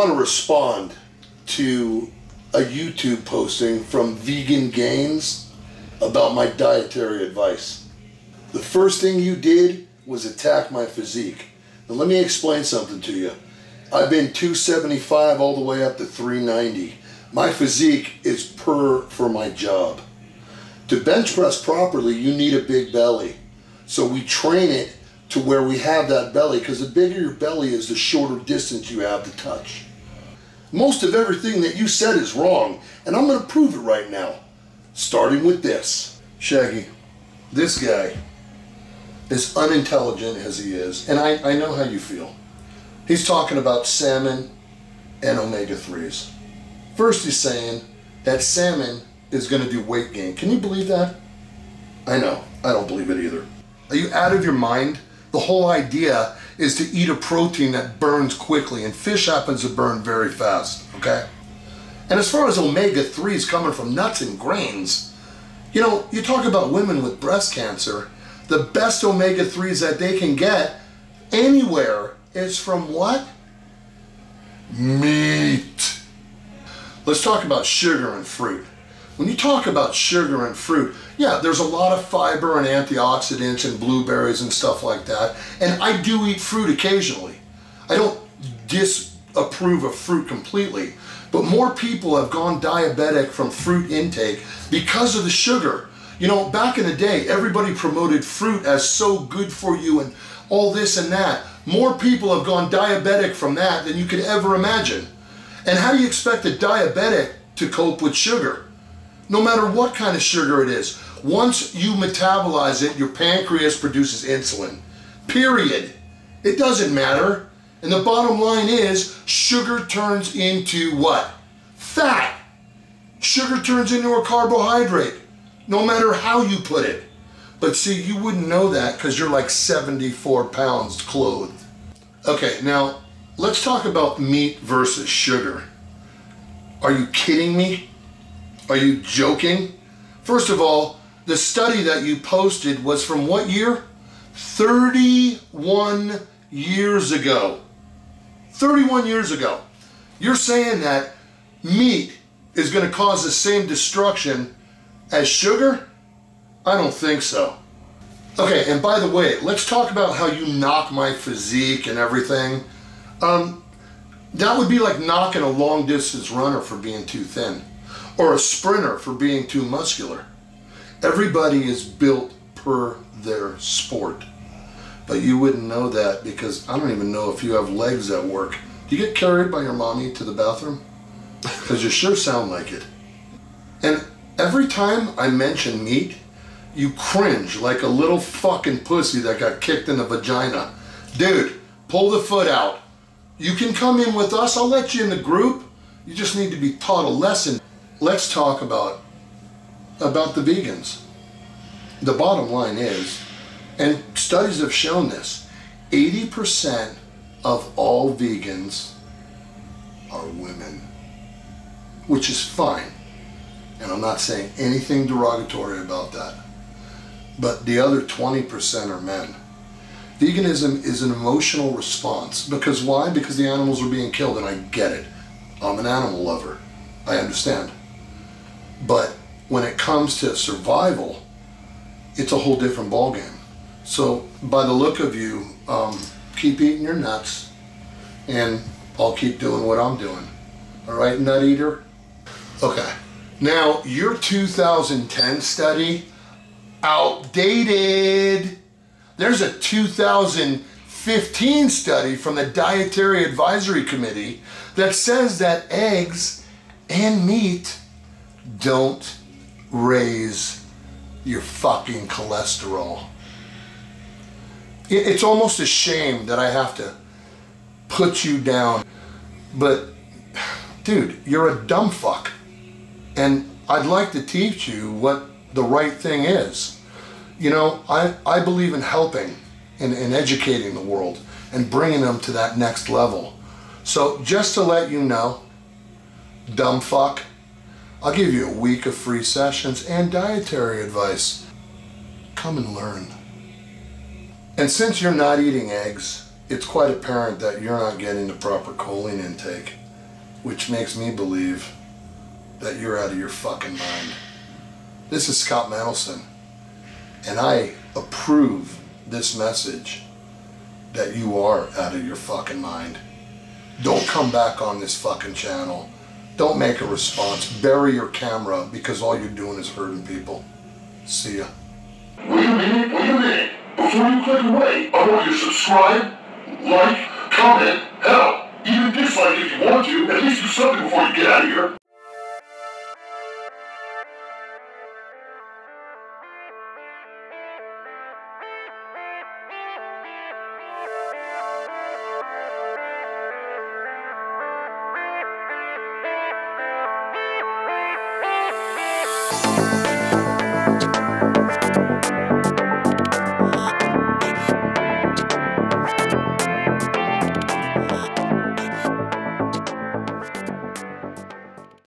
want to respond to a YouTube posting from Vegan Gains about my dietary advice. The first thing you did was attack my physique. Now let me explain something to you. I've been 275 all the way up to 390. My physique is per for my job. To bench press properly, you need a big belly. So we train it to where we have that belly because the bigger your belly is, the shorter distance you have to touch. Most of everything that you said is wrong, and I'm going to prove it right now. Starting with this. Shaggy, this guy, as unintelligent as he is, and I, I know how you feel, he's talking about salmon and omega 3s. First, he's saying that salmon is going to do weight gain. Can you believe that? I know. I don't believe it either. Are you out of your mind? The whole idea is to eat a protein that burns quickly, and fish happens to burn very fast, okay? And as far as omega 3s coming from nuts and grains, you know, you talk about women with breast cancer, the best omega 3s that they can get anywhere is from what? Meat. Let's talk about sugar and fruit. When you talk about sugar and fruit, yeah, there's a lot of fiber and antioxidants and blueberries and stuff like that. And I do eat fruit occasionally. I don't disapprove of fruit completely, but more people have gone diabetic from fruit intake because of the sugar. You know, back in the day, everybody promoted fruit as so good for you and all this and that. More people have gone diabetic from that than you could ever imagine. And how do you expect a diabetic to cope with sugar? No matter what kind of sugar it is. Once you metabolize it, your pancreas produces insulin. Period. It doesn't matter. And the bottom line is sugar turns into what? Fat. Sugar turns into a carbohydrate, no matter how you put it. But see, you wouldn't know that because you're like 74 pounds clothed. Okay, now let's talk about meat versus sugar. Are you kidding me? Are you joking? First of all, the study that you posted was from what year? 31 years ago. 31 years ago. You're saying that meat is going to cause the same destruction as sugar? I don't think so. Okay, and by the way, let's talk about how you knock my physique and everything. Um, that would be like knocking a long distance runner for being too thin or a sprinter for being too muscular. Everybody is built per their sport. But you wouldn't know that because I don't even know if you have legs at work. Do you get carried by your mommy to the bathroom? Because you sure sound like it. And every time I mention meat, you cringe like a little fucking pussy that got kicked in the vagina. Dude, pull the foot out. You can come in with us, I'll let you in the group. You just need to be taught a lesson let's talk about about the vegans. The bottom line is, and studies have shown this, 80% of all vegans are women, which is fine. And I'm not saying anything derogatory about that. But the other 20% are men. Veganism is an emotional response. Because why? Because the animals are being killed, and I get it. I'm an animal lover. I understand. But when it comes to survival, it's a whole different ballgame. So by the look of you, um, keep eating your nuts and I'll keep doing what I'm doing. All right, nut eater? Okay. Now, your 2010 study, outdated. There's a 2015 study from the Dietary Advisory Committee that says that eggs and meat don't raise your fucking cholesterol. It's almost a shame that I have to put you down. But, dude, you're a dumb fuck. And I'd like to teach you what the right thing is. You know, I, I believe in helping and, and educating the world and bringing them to that next level. So just to let you know, dumb fuck, I'll give you a week of free sessions and dietary advice. Come and learn. And since you're not eating eggs, it's quite apparent that you're not getting the proper choline intake. which makes me believe that you're out of your fucking mind. This is Scot Mendelson, and I approve this message that you are out of your fucking mind. Don't come back on this fucking channel. Don't make a response. Bury your camera because all you're doing is hurting people. See ya. Wait a minute, wait a minute. Before you click away, I want you to subscribe, like, comment, hell, even dislike if you want to. At least do something before you get out of here.